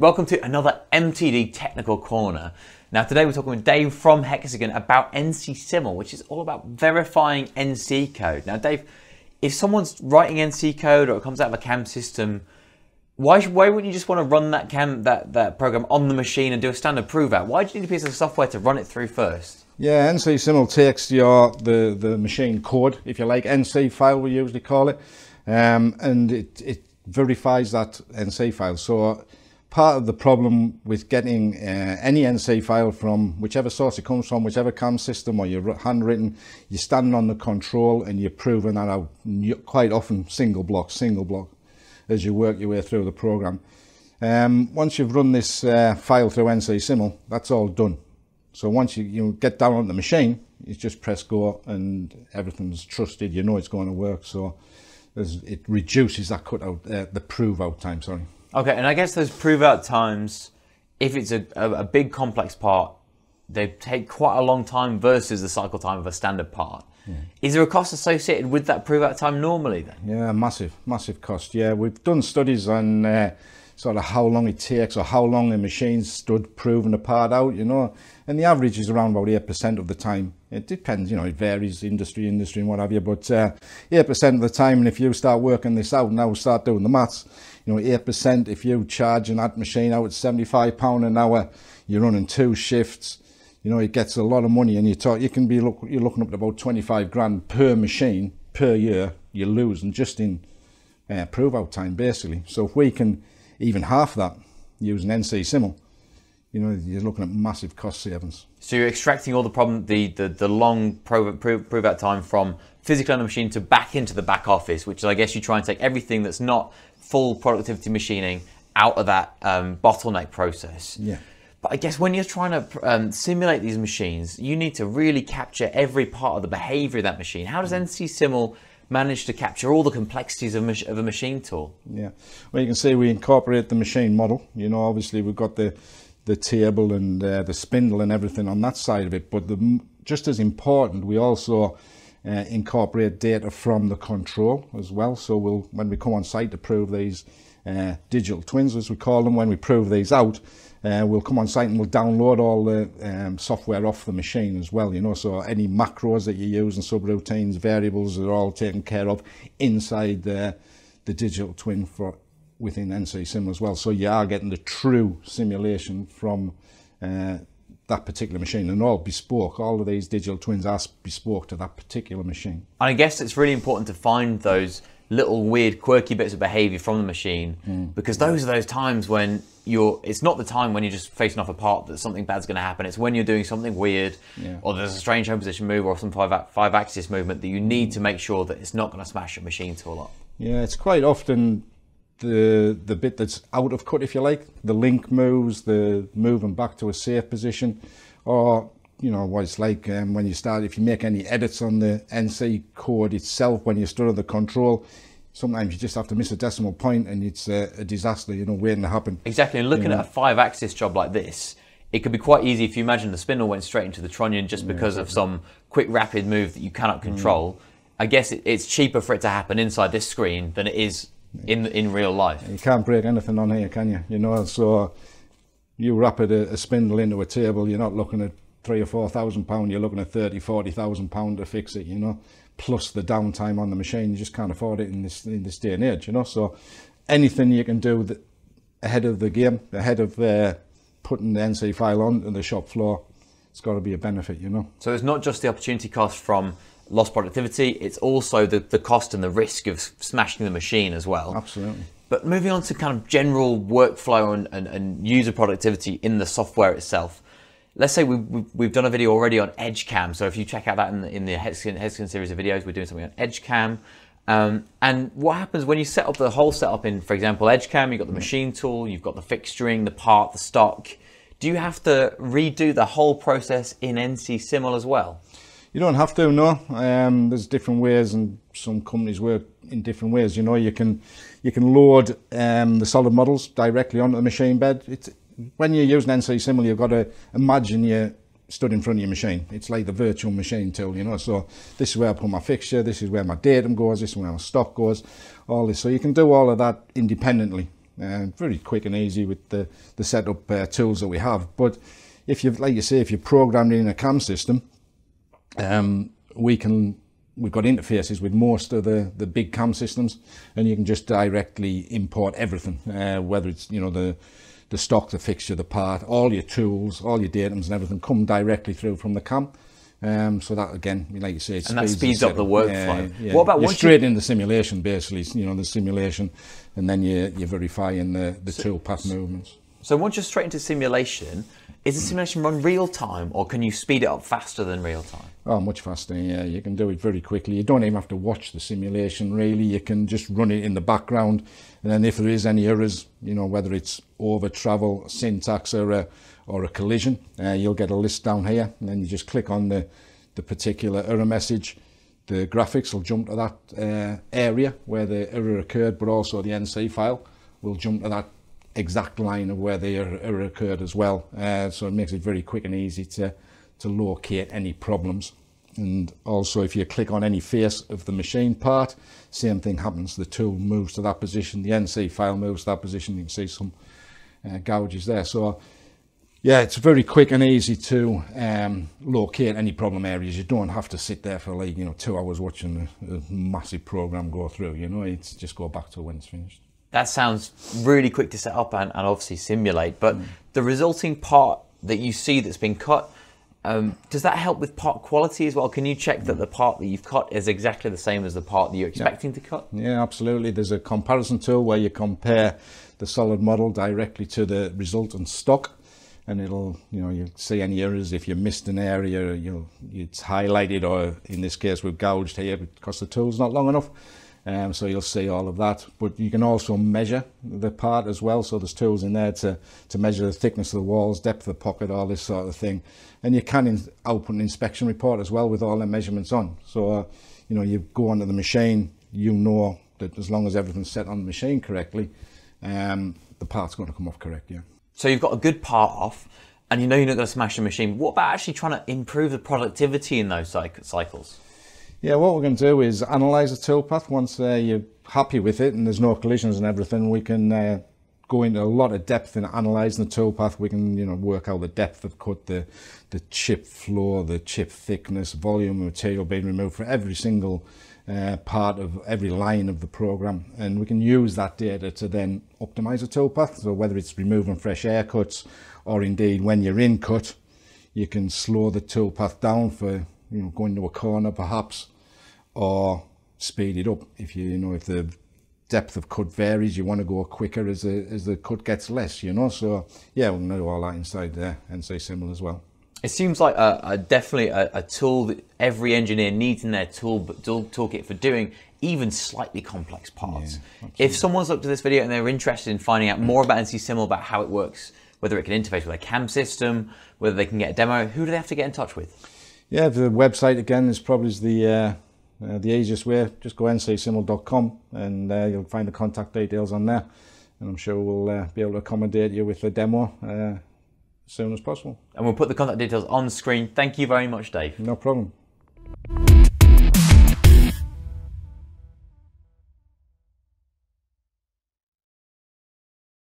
Welcome to another MTD Technical Corner. Now today we're talking with Dave from Hexagon about NC Simul, which is all about verifying NC code. Now Dave, if someone's writing NC code or it comes out of a CAM system, why, why wouldn't you just want to run that CAM that, that program on the machine and do a standard prove out? Why do you need a piece of software to run it through first? Yeah, NC Simul takes your the, the machine code, if you like, NC file we usually call it, um, and it, it verifies that NC file. So part of the problem with getting uh, any NC file from whichever source it comes from, whichever CAM system or you're handwritten, you're standing on the control and you're proving that out quite often single block, single block as you work your way through the program. Um, once you've run this uh, file through NC Simul, that's all done. So once you, you get down on the machine, you just press go and everything's trusted, you know it's going to work. So it reduces that cut out, uh, the prove out time, sorry. Okay, and I guess those prove out times, if it's a, a, a, big complex part, they take quite a long time versus the cycle time of a standard part. Yeah. Is there a cost associated with that prove out time normally then? Yeah, massive, massive cost. Yeah, we've done studies on uh, sort of how long it takes or how long a machine stood proving a part out, you know, and the average is around about 8% of the time. It depends, you know, it varies industry, industry and what have you, but uh, 8% of the time, and if you start working this out now, start doing the maths, you know, 8% if you charge an that machine out at £75 an hour, you're running two shifts, you know, it gets a lot of money and you talk, you can be, look, you're looking up at about 25 grand per machine per year you're losing just in uh, prove out time basically. So if we can even half that using NC Simul, you know, you're looking at massive cost savings. So you're extracting all the problem, the, the, the long prove, prove, prove out time from physically on the machine to back into the back office, which is, I guess you try and take everything that's not full productivity machining out of that um, bottleneck process. Yeah. But I guess when you're trying to um, simulate these machines, you need to really capture every part of the behavior of that machine. How does NC Simul manage to capture all the complexities of, of a machine tool? Yeah, well, you can see we incorporate the machine model. You know, obviously we've got the the table and uh, the spindle and everything on that side of it, but the, just as important, we also uh, incorporate data from the control as well. So we'll, when we come on site to prove these uh, digital twins, as we call them, when we prove these out, uh, we'll come on site and we'll download all the um, software off the machine as well, you know, so any macros that you use and subroutines, variables are all taken care of inside the, the digital twin for within NC Sim as well. So you are getting the true simulation from uh, that particular machine and all bespoke. All of these digital twins are bespoke to that particular machine. And I guess it's really important to find those little weird quirky bits of behavior from the machine mm. because those are those times when you're it's not the time when you're just facing off a part that something bad's going to happen it's when you're doing something weird yeah. or there's a strange home position move or some five, five axis movement that you need to make sure that it's not going to smash your machine tool up yeah it's quite often the the bit that's out of cut if you like the link moves the moving back to a safe position or you know what it's like um, when you start if you make any edits on the NC code itself when you study the control sometimes you just have to miss a decimal point and it's a, a disaster you know waiting to happen exactly and looking you know? at a five axis job like this it could be quite easy if you imagine the spindle went straight into the trunnion just because yeah, exactly. of some quick rapid move that you cannot control mm. I guess it, it's cheaper for it to happen inside this screen than it is in in real life. You can't break anything on here, can you? You know, so you wrap it a, a spindle into a table, you're not looking at three or four thousand pound, you're looking at thirty, forty thousand pound to fix it, you know, plus the downtime on the machine. You just can't afford it in this in this day and age, you know. So anything you can do that ahead of the game, ahead of uh, putting the NC file on the shop floor, it's got to be a benefit, you know. So it's not just the opportunity cost from lost productivity, it's also the, the cost and the risk of smashing the machine as well. Absolutely. But moving on to kind of general workflow and, and, and user productivity in the software itself. Let's say we, we've done a video already on EdgeCam. So if you check out that in the, in the Hexagon, series of videos, we're doing something on EdgeCam. Um, and what happens when you set up the whole setup in, for example, EdgeCam, you've got the machine tool, you've got the fixturing, the part, the stock. Do you have to redo the whole process in NC Simul as well? You don't have to, no. Um, there's different ways, and some companies work in different ways. You know, you can you can load um, the solid models directly onto the machine bed. It's, when you're using NC Simul, you've got to imagine you stood in front of your machine. It's like the virtual machine tool, you know. So this is where I put my fixture, this is where my datum goes, this is where my stock goes, all this. So you can do all of that independently. and very quick and easy with the, the setup uh, tools that we have. But if you've, like you say, if you're programmed in a CAM system, um, we can we've got interfaces with most of the the big cam systems and you can just directly import everything uh, whether it's you know the the stock the fixture the part all your tools all your datums and everything come directly through from the cam um, so that again, like you say, it and that speeds up the workflow. Yeah. What about You're straight you... in the simulation, basically? You know, the simulation, and then you you're verifying the the So- tool path movements. So once you're straight into simulation, is the simulation run real time, or can you speed it up faster than real time? Oh, much faster. Yeah, you can do it very quickly. You don't even have to watch the simulation. Really, you can just run it in the background, and then if there is any errors, you know, whether it's over travel, syntax, error, or a collision, uh, you'll get a list down here, and then you just click on the the particular error message. The graphics will jump to that uh, area where the error occurred, but also the NC file will jump to that exact line of where the error, error occurred as well. Uh, so it makes it very quick and easy to, to locate any problems. And also if you click on any face of the machine part, same thing happens. The tool moves to that position, the NC file moves to that position. You can see some uh, gouges there. So yeah, it's very quick and easy to um, locate any problem areas. You don't have to sit there for like, you know, two hours watching a, a massive program go through, you know, it's just go back to when it's finished. That sounds really quick to set up and, and obviously simulate, but Mm. the resulting part that you see that's been cut, um, does that help with part quality as well? Can you check that the part that you've cut is exactly the same as the part that you're expecting to cut? Yeah, absolutely. There's a comparison tool where you compare the solid model directly to the resultant stock, and it'll, you know, you'll see any errors if you missed an area, you'll it's highlighted, or in this case we've gouged here because the tool's not long enough. Um, so you'll see all of that, but you can also measure the part as well. So there's tools in there to, to measure the thickness of the walls, depth of the pocket, all this sort of thing. And you can in, an inspection report as well with all the measurements on. So, uh, you know, you go onto the machine, you know that as long as everything's set on the machine correctly, um, the part's going to come off correct, yeah. So you've got a good part off, and you know you're not going to smash the machine. What about actually trying to improve the productivity in those cycles? Yeah, what we're going to do is analyse the toolpath. Once uh, you're happy with it and there's no collisions and everything, we can uh, go into a lot of depth in analysing the toolpath. We can, you know, work out the depth of cut, the the chip floor, the chip thickness, volume of material being removed for every single uh, part of every line of the program, and we can use that data to then optimise the toolpath. So whether it's removing fresh air cuts, or indeed when you're in cut, you can slow the toolpath down for you know going to a corner perhaps or speed it up if you you know if the depth of cut varies you want to go quicker as the as the cut gets less you know so yeah we'll do all that inside there and NC Simul as well It seems like a, a definitely a, a tool that every engineer needs in their tool but tool toolkit for doing even slightly complex parts. if someone's looked at this video and they're interested in finding out more about NC Sim, about how it works, whether it can interface with a CAM system, whether they can get a demo, who do they have to get in touch with? Yeah the website again is probably the uh, uh, the easiest way just go ncsimul.com and uh, you'll find the contact details on there and i'm sure we'll uh, be able to accommodate you with the demo uh, as soon as possible And we'll put the contact details on the screen. Thank you very much, Dave. no problem